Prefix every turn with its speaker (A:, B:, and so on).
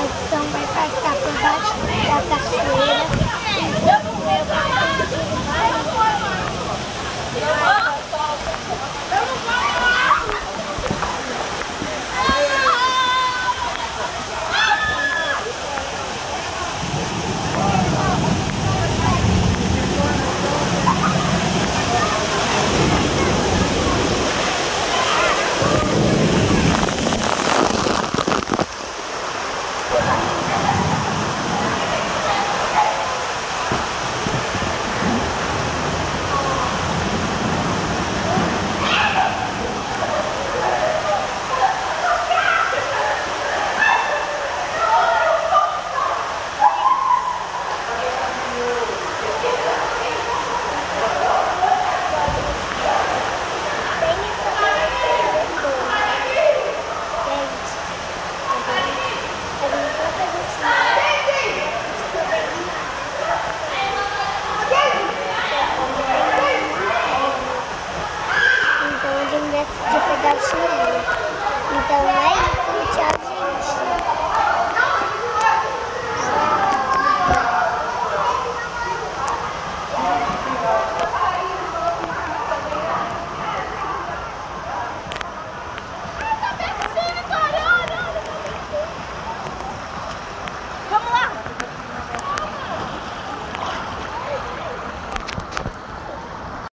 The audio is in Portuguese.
A: produção vai passar por baixo da cachoeira. Eu vou Então é